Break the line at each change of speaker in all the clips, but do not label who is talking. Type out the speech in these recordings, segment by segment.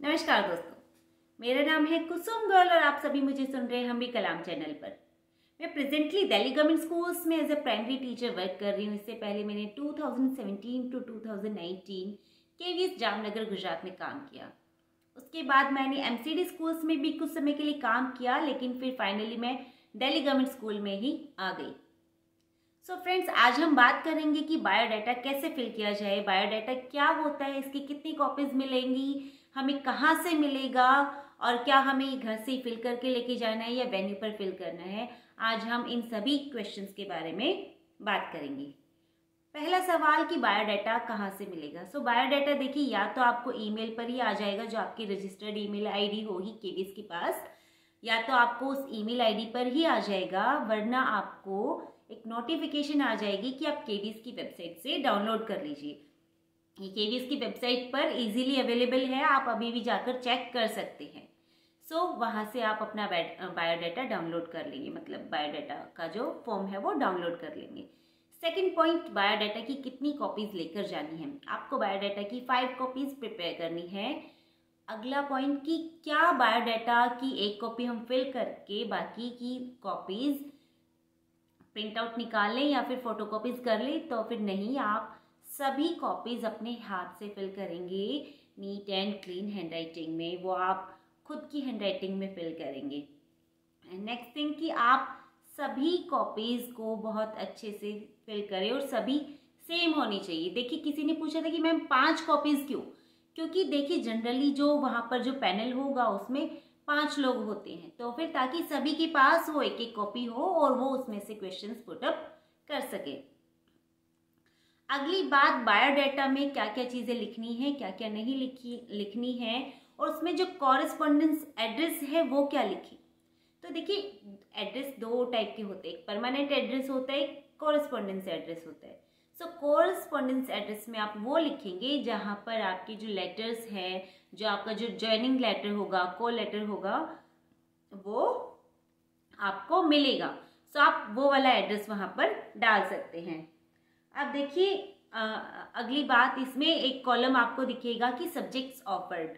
नमस्कार दोस्तों, मेरा नाम है कुसुम गर्ल और आप सभी मुझे सुन रहे हैं हम भी कलाम चैनल पर। मैं प्रेजेंटली दिल्ली गवर्नमेंट स्कूल्स में as a primary teacher work कर रही हूँ। इससे पहले मैंने 2017 टू 2019 केवीएस जामनगर गुजरात में काम किया। उसके बाद मैंने एमसीडी स्कूल्स में भी कुछ समय के लिए काम किया, लेकिन फिर फाइनली मैं दिल्ली गवर्नमेंट स्कूल में ही आ गई। सो so फ्रेंड्स आज हम बात करेंगे कि बायोडाटा कैसे फिल किया जाए बायोडाटा क्या होता है, इसकी कितनी कॉपीज मिलेंगी हमें कहाँ से मिलेगा और क्या हमें घर से फिल करके लेके जाना है या वेन्यू पर फिल करना है, आज हम इन सभी क्वेश्चंस के बारे में बात करेंगे। पहला सवाल कि बायोडाटा कहाँ से मिलेगा? सो बायोडाटा देखिए, या तो आपको ईमेल पर ही आ जाएगा जो आपकी रजिस्टर्ड ईमेल आईडी होगी केवीएस के पास, या तो आपको उस ईमेल आईडी पर ही आ जाएगा, वरना आपको एक नोटिफिकेशन आ जाएगी कि आप केवीएस की वेबसाइट से डाउनलोड कर लीजिए। ये केवीएस की वेबसाइट पर इजीली अवेलेबल है आप अभी भी जाकर चेक कर सकते हैं। सो so, वहाँ से आप अपना बायोडाटा डाउनलोड कर लेंगे मतलब बायोडाटा का जो फॉर्म है वो डाउनलोड कर लेंगे। सेकेंड पॉइंट बायोडाटा की कितनी कॉपीज लेकर जानी है? आपको बायोडाटा की फाइव कॉपीज प्रिपेयर करनी है। अगला पॉइंट कि क्या बायोडाटा की एक कॉपी हम फिल करके बाकी की कॉपीज प्रिंट आउट निकाल लें या फिर फ़ोटो कॉपीज कर लें तो फिर नहीं आप सभी कॉपीज अपने हाथ से फिल करेंगे। Neat and clean handwriting में वो आप खुद की हैंड राइटिंग में फिल करेंगे। एंड नेक्स्ट थिंग कि आप सभी कॉपीज को बहुत अच्छे से फिल करें और सभी सेम होनी चाहिए। देखिए, किसी ने पूछा था कि मैम, पाँच कॉपीज क्यों? क्योंकि देखिए जनरली जो वहाँ पर जो पैनल होगा, उसमें पाँच लोग होते हैं। तो फिर ताकि सभी के पास वो एक एक कॉपी हो और वो उसमें से क्वेश्चन पुटअप कर सके। अगली बात बायोडाटा में क्या क्या चीज़ें लिखनी है क्या क्या नहीं लिखी लिखनी है और उसमें जो कॉरेस्पॉन्डेंस एड्रेस है वो क्या लिखी? तो देखिए एड्रेस दो टाइप के होते हैं। एक परमानेंट एड्रेस होता है एक कॉरेस्पॉन्डेंस एड्रेस होता है। सो कॉरेस्पॉन्डेंस एड्रेस में आप वो लिखेंगे जहाँ पर आपके जो लेटर्स हैं जो आपका जो ज्वाइनिंग लेटर होगा को लेटर होगा वो आपको मिलेगा। सो so, आप वो वाला एड्रेस वहाँ पर डाल सकते हैं। अब देखिए अगली बात, इसमें एक कॉलम आपको दिखेगा कि सब्जेक्ट्स ऑफर्ड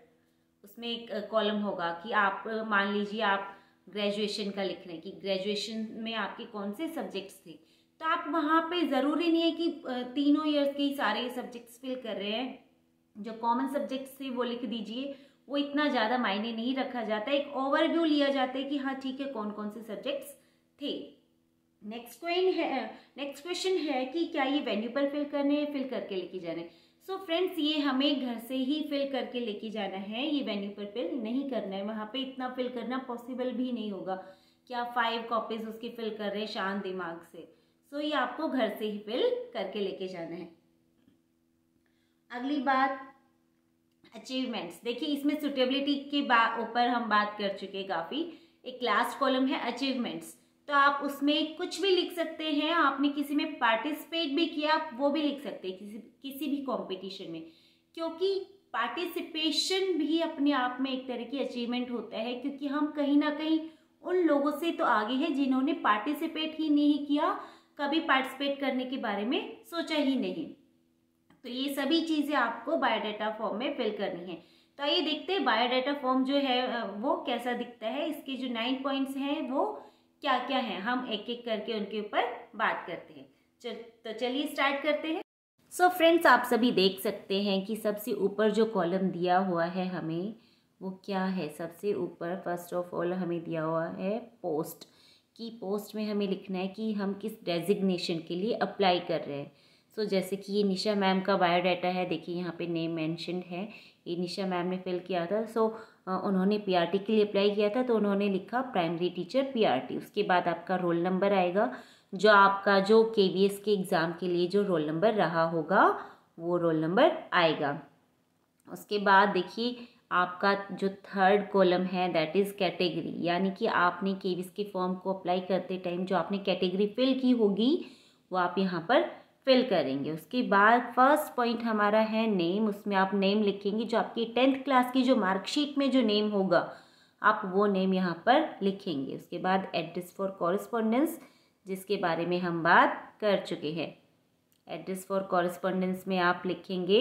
उसमें एक कॉलम होगा कि आप मान लीजिए आप ग्रेजुएशन का लिख रहे हैं कि ग्रेजुएशन में आपके कौन से सब्जेक्ट्स थे? तो आप वहाँ पे ज़रूरी नहीं है कि तीनों ईयर्स के ही सारे सब्जेक्ट्स फिल कर रहे हैं। जो कॉमन सब्जेक्ट्स थे, वो लिख दीजिए। वो इतना ज़्यादा मायने नहीं रखा जाता। एक ओवरव्यू लिया जाता है कि हाँ ठीक है कौन कौन से सब्जेक्ट्स थे। नेक्स्ट क्वेश्चन है नेक्स्ट क्वेश्चन है कि क्या ये वेन्यू पर फिल करने है फिल करके लेके जाने सो so फ्रेंड्स ये हमें घर से ही फिल करके लेके जाना है, ये वेन्यू पर फिल नहीं करना है। वहाँ पे इतना फिल करना पॉसिबल भी नहीं होगा। कि आप फाइव कॉपीज उसकी फिल कर रहे हैं शांत दिमाग से? सो so ये आपको घर से ही फिल करके लेके जाना है। अगली बात अचीवमेंट्स देखिए, इसमें सुटेबिलिटी के ऊपर हम बात कर चुके हैं काफ़ी। एक लास्ट कॉलम है अचीवमेंट्स तो आप उसमें कुछ भी लिख सकते हैं, आपने किसी में पार्टिसिपेट भी किया, आप वो भी लिख सकते हैं किसी किसी भी कंपटीशन में। क्योंकि पार्टिसिपेशन भी अपने आप में एक तरह की अचीवमेंट होता है, क्योंकि हम कहीं ना कहीं उन लोगों से तो आगे हैं जिन्होंने पार्टिसिपेट ही नहीं किया, कभी पार्टिसिपेट करने के बारे में सोचा ही नहीं। तो ये सभी चीज़ें आपको बायोडाटा फॉर्म में फिल करनी है। तो आइए देखते हैं बायोडाटा फॉर्म जो है, वो कैसा दिखता है। इसके जो नाइन पॉइंट्स हैं, वो क्या क्या है? हम एक एक करके उनके ऊपर बात करते हैं। चल तो चलिए स्टार्ट करते हैं। सो so फ्रेंड्स आप सभी देख सकते हैं कि सबसे ऊपर जो कॉलम दिया हुआ है हमें वो क्या है? सबसे ऊपर फ़र्स्ट ऑफ़ ऑल हमें दिया हुआ है पोस्ट कि पोस्ट में हमें लिखना है कि हम किस डेजिग्नेशन के लिए अप्लाई कर रहे हैं। सो so, जैसे कि ये निशा मैम का बायोडाटा है देखिए यहाँ पे नेम मेंशनड है ये निशा मैम ने फिल किया था। सो so, उन्होंने पीआरटी के लिए अप्लाई किया था तो उन्होंने लिखा प्राइमरी टीचर पीआरटी उसके बाद आपका रोल नंबर आएगा, जो आपका, जो के के एग्ज़ाम के लिए जो रोल नंबर रहा होगा, वो रोल नंबर आएगा। उसके बाद देखिए, आपका जो थर्ड कॉलम है दैट इज़ कैटेगरी यानी कि आपने के के फॉर्म को अप्लाई करते टाइम जो आपने कैटेगरी फिल की होगी, वो आप यहाँ पर फिल करेंगे। उसके बाद फ़र्स्ट पॉइंट हमारा है नेम उसमें आप नेम लिखेंगे जो आपकी टेंथ क्लास की जो मार्कशीट में जो नेम होगा, आप वो नेम यहाँ पर लिखेंगे। उसके बाद एड्रेस फॉर कॉरस्पॉन्डेंस जिसके बारे में हम बात कर चुके हैं। एड्रेस फॉर कॉरस्पॉन्डेंस में आप लिखेंगे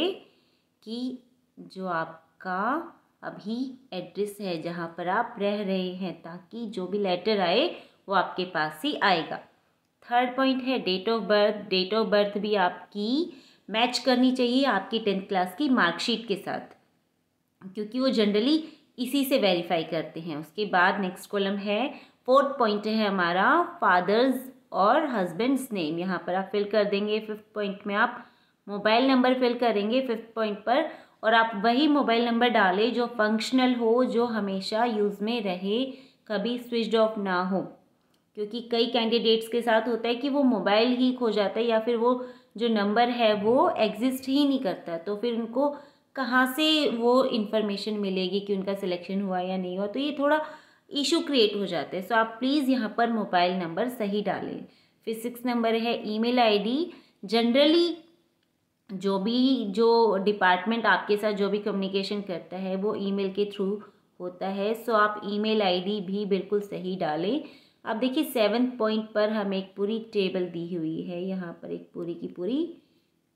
कि जो आपका अभी एड्रेस है जहाँ पर आप रह रहे हैं, ताकि जो भी लेटर आए, वो आपके पास ही आएगा। थर्ड पॉइंट है date of birth date of birth भी आपकी मैच करनी चाहिए आपकी टेंथ क्लास की मार्कशीट के साथ। क्योंकि वो जनरली इसी से वेरीफाई करते हैं। उसके बाद नेक्स्ट कॉलम है फोर्थ पॉइंट है हमारा फादर्स और हस्बैंड्स नेम यहाँ पर आप फिल कर देंगे फिफ्थ पॉइंट में आप मोबाइल नंबर फिल करेंगे फिफ्थ पॉइंट पर और आप वही मोबाइल नंबर डालें जो फंक्शनल हो, जो हमेशा यूज़ में रहे, कभी स्विच ऑफ़ ना हो। क्योंकि कई कैंडिडेट्स के साथ होता है कि वो मोबाइल ही खो जाता है या फिर वो जो नंबर है वो एग्जिस्ट ही नहीं करता तो फिर उनको कहाँ से वो इन्फॉर्मेशन मिलेगी कि उनका सिलेक्शन हुआ या नहीं हुआ? तो ये थोड़ा इशू क्रिएट हो जाते हैं। सो आप प्लीज़ यहाँ पर मोबाइल नंबर सही डालें। फिर सिक्स नंबर है ईमेल आईडी जनरली जो भी, जो डिपार्टमेंट आपके साथ जो भी कम्युनिकेशन करता है, वो ईमेल के थ्रू होता है। सो आप ईमेल आईडी भी बिल्कुल सही डालें। अब देखिए सेवन पॉइंट पर हमें एक पूरी टेबल दी हुई है। यहाँ पर एक पूरी की पूरी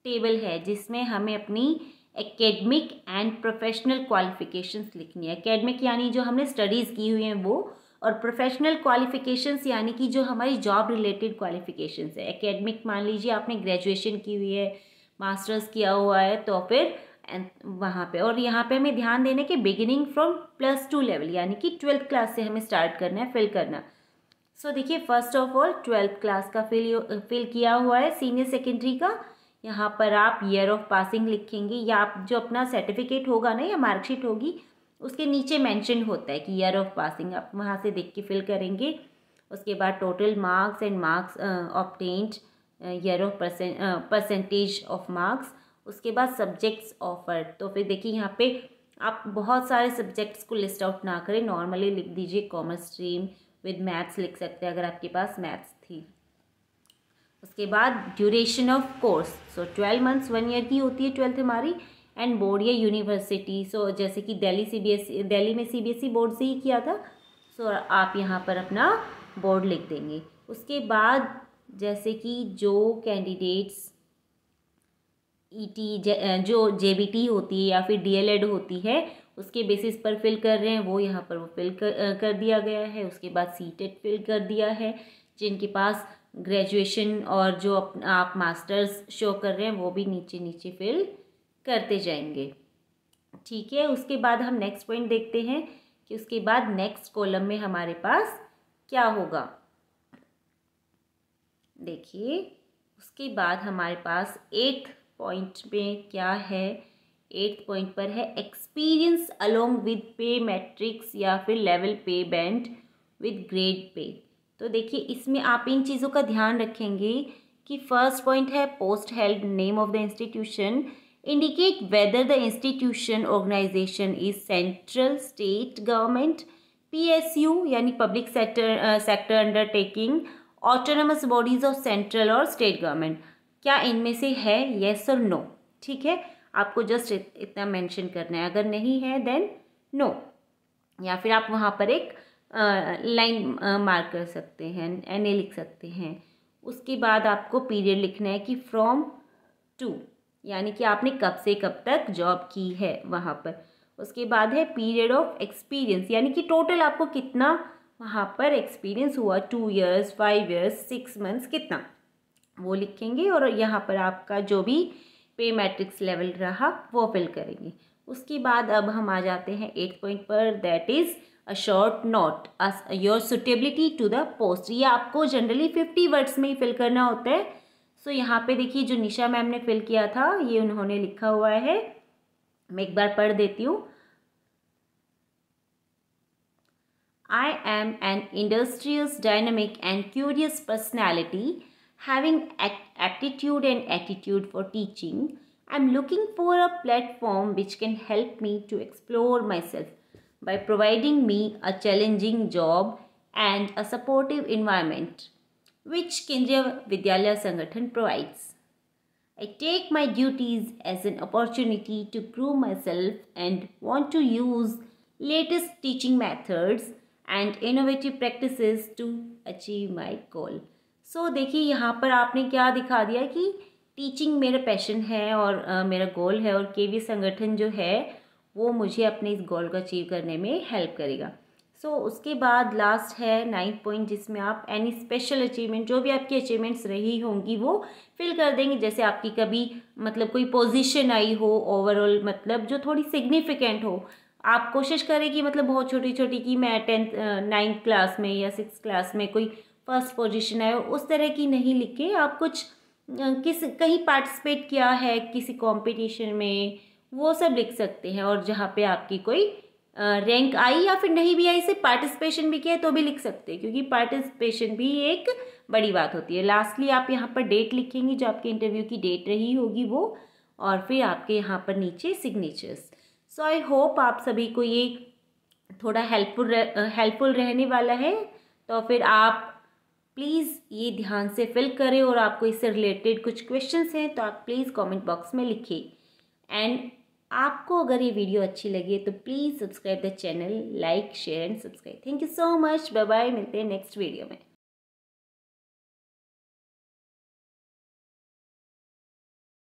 टेबल है, जिसमें हमें अपनी एकेडमिक एंड प्रोफेशनल क्वालिफिकेशंस लिखनी है। एकेडमिक यानी जो हमने स्टडीज़ की हुई हैं वो, और प्रोफेशनल क्वालिफिकेशंस यानी कि जो हमारी जॉब रिलेटेड क्वालिफिकेशंस है। एकेडमिक मान लीजिए आपने ग्रेजुएशन की हुई है मास्टर्स किया हुआ है तो फिर वहाँ पे। और यहाँ पे हमें ध्यान देने के beginning from plus two level यानी कि ट्वेल्थ क्लास से हमें स्टार्ट करना है फिल करना। सो so, देखिए first of all twelfth class का फिल फिल किया हुआ है सीनियर सेकेंडरी का। यहाँ पर आप ईयर ऑफ़ पासिंग लिखेंगे या आप जो अपना सर्टिफिकेट होगा ना या मार्कशीट होगी उसके नीचे मेंशन होता है कि ईयर ऑफ़ पासिंग आप वहाँ से देख के फिल करेंगे। उसके बाद total marks and marks obtained year of percent percentage of marks उसके बाद सब्जेक्ट्स ऑफ़र तो फिर देखिए यहाँ पे आप बहुत सारे सब्जेक्ट्स को लिस्ट आउट ना करें। नॉर्मली लिख दीजिए कॉमर्स स्ट्रीम विद मैथ्स लिख सकते हैं अगर आपके पास मैथ्स थी। उसके बाद duration of course so twelve months one year की होती है ट्वेल्थ हमारी एंड बोर्ड या यूनिवर्सिटी सो जैसे कि Delhi C B S Delhi में C B S E board से ही किया था सो so, आप यहाँ पर अपना बोर्ड लिख देंगे। उसके बाद जैसे कि जो कैंडिडेट्स ई टी जो जे बी टी होती है या फिर डी एल एड होती है उसके बेसिस पर फिल कर रहे हैं वो यहाँ पर वो फिल कर, कर दिया गया है उसके बाद सी टेट फिल कर दिया है जिनके पास ग्रेजुएशन और जो आप मास्टर्स शो कर रहे हैं वो भी नीचे नीचे फिल करते जाएँगे। ठीक है उसके बाद हम नेक्स्ट पॉइंट देखते हैं कि उसके बाद नेक्स्ट कॉलम में हमारे पास क्या होगा। देखिए उसके बाद हमारे पास एट्थ पॉइंट में क्या है? एट्थ पॉइंट पर है। Experience along with pay matrix या फिर लेवल पे बैंड विद ग्रेड पे तो देखिए, इसमें आप इन चीज़ों का ध्यान रखेंगे कि फ़र्स्ट पॉइंट है post held name of the institution indicate whether the institution organisation is central state government PSU यानी public sector sector undertaking autonomous bodies of central और स्टेट गवर्नमेंट क्या इनमें से है? येस और नो ठीक है? आपको जस्ट इतना मेंशन करना है। अगर नहीं है देन नो या फिर आप वहाँ पर एक लाइन मार्क कर सकते हैं एन ए लिख सकते हैं। उसके बाद आपको पीरियड लिखना है कि फ्रॉम टू यानी कि आपने कब से कब तक जॉब की है वहाँ पर। उसके बाद है पीरियड ऑफ़ एक्सपीरियंस यानी कि टोटल आपको कितना वहाँ पर एक्सपीरियंस हुआ two years five years six months कितना। वो लिखेंगे और यहाँ पर आपका जो भी पे मैट्रिक्स लेवल रहा वो फिल करेंगे। उसके बाद अब हम आ जाते हैं एट पॉइंट पर that is a short note your suitability to the post ये आपको जनरली फिफ्टी वर्ड्स में ही फिल करना होता है। सो so, यहाँ पे देखिए जो निशा मैम ने फिल किया था ये उन्होंने लिखा हुआ है। मैं एक बार पढ़ देती हूँ। I am an industrious dynamic and curious personality having aptitude and attitude for teaching, I'm looking for a platform which can help me to explore myself by providing me a challenging job and a supportive environment, which Kendriya Vidyalaya Sangathan provides. I take my duties as an opportunity to prove myself and want to use latest teaching methods and innovative practices to achieve my goal. So देखिए यहाँ पर आपने क्या दिखा दिया कि teaching मेरा passion है और uh, मेरा गोल है और के संगठन जो है वो मुझे अपने इस गोल को अचीव करने में हेल्प करेगा। सो so, उसके बाद लास्ट है नाइन्थ पॉइंट जिसमें आप एनी स्पेशल अचीवमेंट जो भी आपकी अचीवमेंट्स रही होंगी वो फिल कर देंगे। जैसे आपकी कभी मतलब कोई पोजीशन आई हो ओवरऑल मतलब जो थोड़ी सिग्निफिकेंट हो आप कोशिश करें कि मतलब बहुत छोटी छोटी कि मैं टेंथ नाइन्थ क्लास में या सिक्स क्लास में कोई फ़र्स्ट पोजीशन आए उस तरह की नहीं लिखे। आप कुछ किस, कहीं पार्टिसिपेट किया है, किसी कंपटीशन में, वो सब लिख सकते हैं और जहाँ पे आपकी कोई रैंक आई या फिर नहीं भी आई से पार्टिसिपेशन भी किया है तो भी लिख सकते हैं, क्योंकि पार्टिसिपेशन भी एक बड़ी बात होती है। लास्टली आप यहाँ पर डेट लिखेंगे, जो आपके इंटरव्यू की डेट रही होगी वो, और फिर आपके यहाँ पर नीचे सिग्नेचर्स सो आई होप आप सभी को ये थोड़ा हेल्पफुल हेल्पफुल रहने वाला है तो फिर आप प्लीज़ ये ध्यान से फिल करें और आपको इससे रिलेटेड कुछ क्वेश्चन हैं तो आप प्लीज़ कॉमेंट बॉक्स में लिखिए। एंड आपको अगर ये वीडियो अच्छी लगी तो please subscribe the channel like share and subscribe thank you so much bye bye मिलते हैं नेक्स्ट वीडियो में।